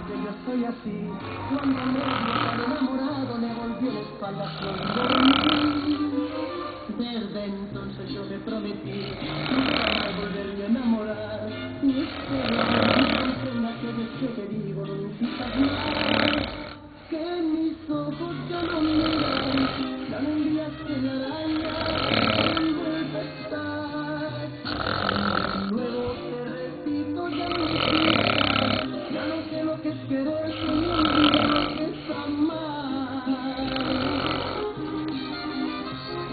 porque yo estoy así. Cuando me tan enamorado le volví la espalda solo Desde entonces yo me prometí nunca volverme a enamorar. Y espero que me que me